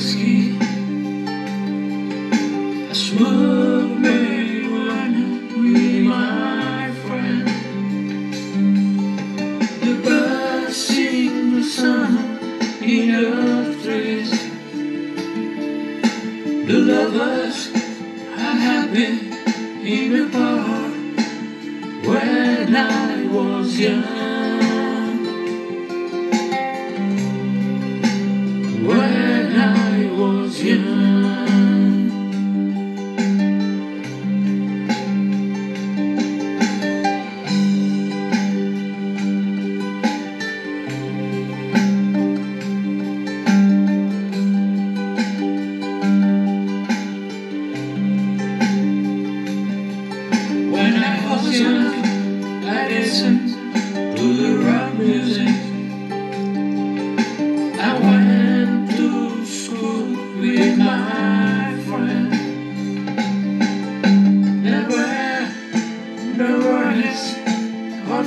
whiskey I smoke marijuana with my friend. The birds in the sun in earth trees The lovers are happy in the park. When I was young When I was young, I listened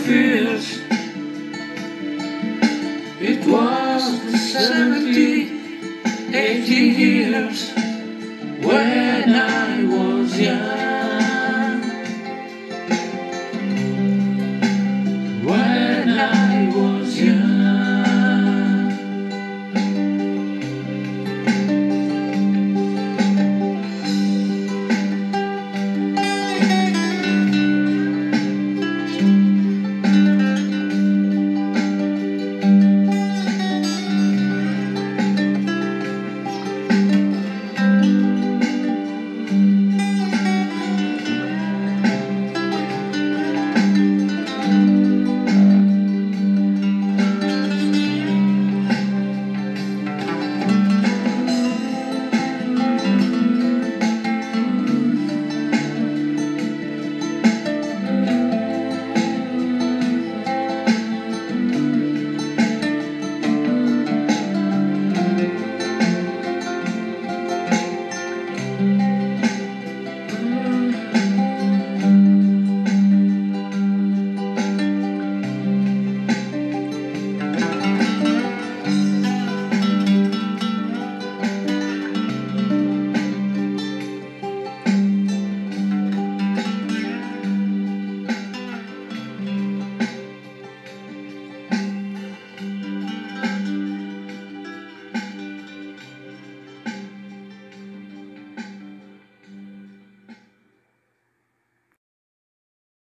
fears. It was the 70, 80 years when I was young.